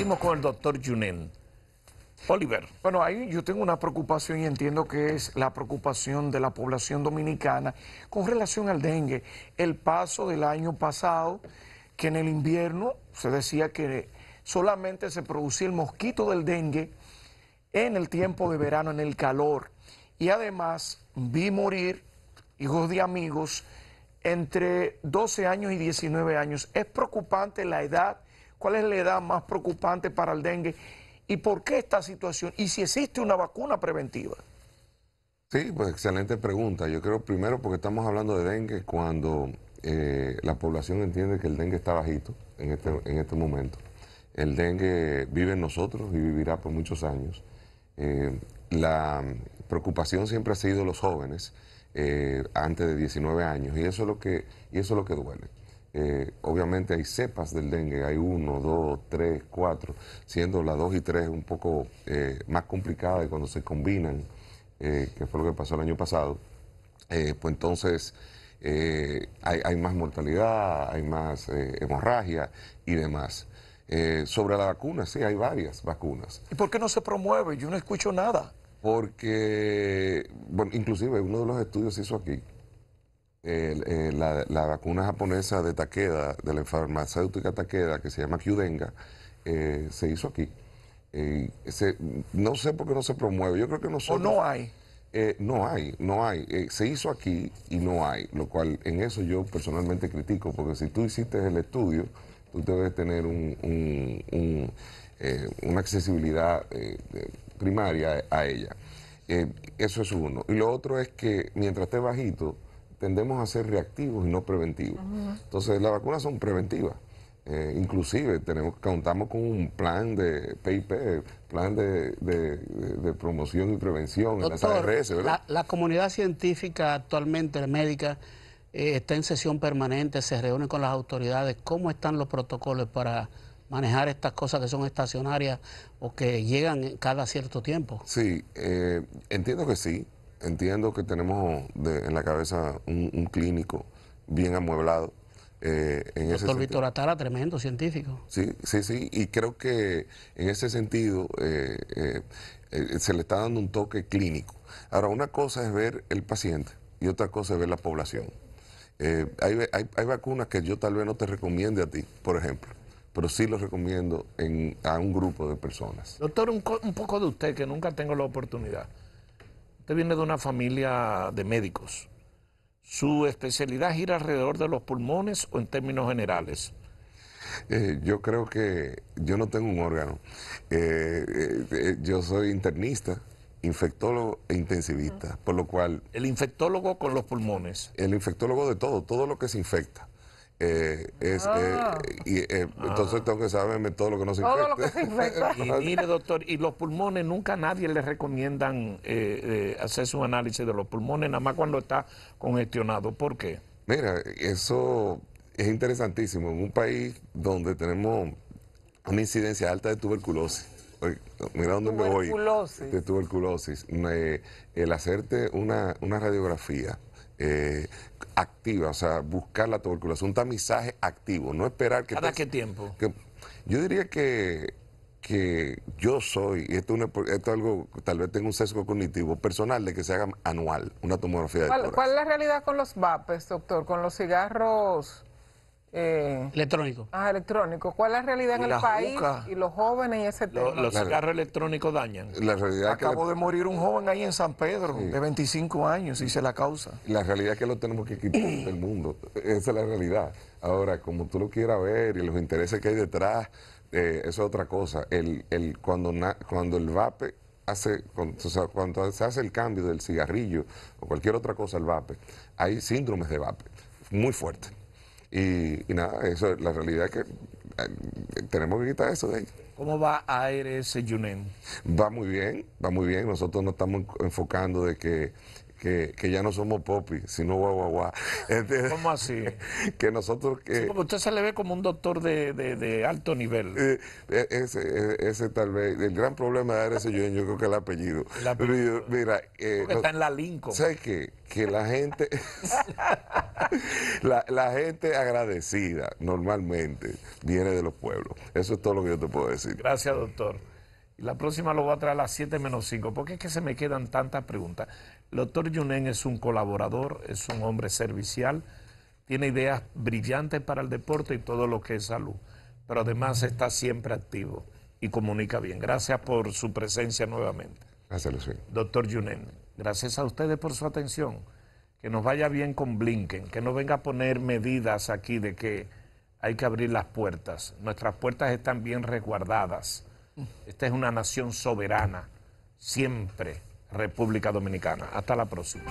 Seguimos con el doctor Junen. Oliver. Bueno, ahí yo tengo una preocupación y entiendo que es la preocupación de la población dominicana con relación al dengue. El paso del año pasado, que en el invierno se decía que solamente se producía el mosquito del dengue en el tiempo de verano, en el calor. Y además vi morir hijos de amigos entre 12 años y 19 años. Es preocupante la edad. ¿Cuál es la edad más preocupante para el dengue? ¿Y por qué esta situación? ¿Y si existe una vacuna preventiva? Sí, pues excelente pregunta. Yo creo primero porque estamos hablando de dengue cuando eh, la población entiende que el dengue está bajito en este, en este momento. El dengue vive en nosotros y vivirá por muchos años. Eh, la preocupación siempre ha sido los jóvenes eh, antes de 19 años y eso es lo que, y eso es lo que duele. Eh, obviamente hay cepas del dengue, hay uno, dos, tres, cuatro, siendo la dos y tres un poco eh, más complicadas cuando se combinan, eh, que fue lo que pasó el año pasado, pues entonces hay, hay, más mortalidad, hay más hemorragia y demás. sobre la vacuna, sí, hay varias vacunas. ¿Y por qué no se promueve? Yo no escucho nada. Porque, bueno, inclusive uno de los estudios se hizo aquí, eh, la, vacuna japonesa de Takeda, de la farmacéutica Takeda, que se llama Qdenga, eh, se hizo aquí. Eh, no sé por qué no se promueve. Yo creo que nosotros... ¿O no hay? no hay, no hay. se hizo aquí y no hay, lo cual en eso yo personalmente critico, porque si tú hiciste el estudio, tú debes tener un, una accesibilidad primaria a ella. eso es uno. Y lo otro es que mientras esté bajito, tendemos a ser reactivos y no preventivos. Entonces las vacunas son preventivas. Eh, inclusive tenemos contamos con un plan de PIP, plan de, promoción y prevención en las ARS, ¿verdad? La, comunidad científica actualmente, médica, eh, está en sesión permanente, se reúne con las autoridades. ¿Cómo están los protocolos para manejar estas cosas que son estacionarias o que llegan cada cierto tiempo? Sí, eh, entiendo que sí entiendo que tenemos en la cabeza un, clínico bien amueblado. Eh, en Doctor Víctor Atara, tremendo científico. Sí, sí, sí, y creo que en ese sentido eh, eh, se le está dando un toque clínico. Ahora, una cosa es ver el paciente y otra cosa es ver la población. Hay, hay, vacunas que yo tal vez no te recomiende a ti, por ejemplo, pero sí lo recomiendo en, a un grupo de personas. Doctor, un, un poco de usted, que nunca tengo la oportunidad. Usted viene de una familia de médicos. ¿Su especialidad gira alrededor de los pulmones o en términos generales? Eh, yo creo que yo no tengo un órgano. Eh, eh, yo soy internista, infectólogo e intensivista, por lo cual... El infectólogo con los pulmones. El infectólogo de todo, todo lo que se infecta. Eh, es, eh, ah. y, eh, Entonces tengo que saberme todo lo que no se todo Lo que se infecta. y mire, doctor, y los pulmones nunca a nadie le recomiendan hacer su análisis de los pulmones, nada más cuando está congestionado. ¿Por qué? Mira, eso es interesantísimo. En un país donde tenemos una incidencia alta de tuberculosis. Mira dónde me voy. De tuberculosis. el hacerte una, una radiografía eh, activa, o sea, buscar la tuberculosis, un tamizaje activo, no esperar que... ¿Cada qué tiempo? yo diría que, que yo soy, y esto, es algo, tal vez tengo un sesgo cognitivo personal, de que se haga anual una tomografía de ¿Cuál, ¿Cuál es la realidad con los vapes, doctor? Con los cigarros eh, electrónico. Ah, electrónico. ¿Cuál es la realidad en el país y los jóvenes y ese tema? los cigarros electrónicos dañan. La realidad Acabo de morir un joven ahí en San Pedro, de 25 años, y se la causa. La realidad es que lo tenemos que quitar del mundo. Esa es la realidad. Ahora, como tú lo quieras ver y los intereses que hay detrás, eh, eso es otra cosa. El, el, cuando, cuando el vape hace, cuando, o sea, cuando se hace el cambio del cigarrillo o cualquier otra cosa al vape, hay síndromes de vape muy fuertes. Y, nada, eso la realidad es que eh, tenemos que quitar eso de ahí. ¿Cómo va ARS Yunen? Va muy bien, va muy bien. Nosotros nos estamos enfocando de que que, que, ya no somos popi, sino guau. ¿Cómo así? que nosotros... Que, sí, porque usted se le ve como un doctor de, de, alto nivel. Eh, eh, ese, eh, ese, tal vez, el gran problema de ese yo, yo creo que el apellido. El apellido. Mira, está en la Lincoln. ¿Sabes qué? Que la gente, la, la gente agradecida normalmente viene de los pueblos. Eso es todo lo que yo te puedo decir. Gracias, doctor. La próxima lo voy a traer a las 7 menos 5, porque es que se me quedan tantas preguntas. El doctor Yunen es un colaborador, es un hombre servicial, tiene ideas brillantes para el deporte y todo lo que es salud, pero además está siempre activo y comunica bien. Gracias por su presencia nuevamente. Gracias, Luis. Doctor Yunen, gracias a ustedes por su atención. Que nos vaya bien con Blinken, que no venga a poner medidas aquí de que hay que abrir las puertas. Nuestras puertas están bien resguardadas esta es una nación soberana, siempre República Dominicana. Hasta la próxima.